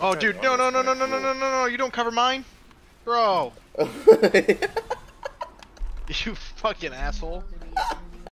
Oh, dude, no, no, no, no, no, no, no, no, no! You don't cover mine, bro. You fucking asshole.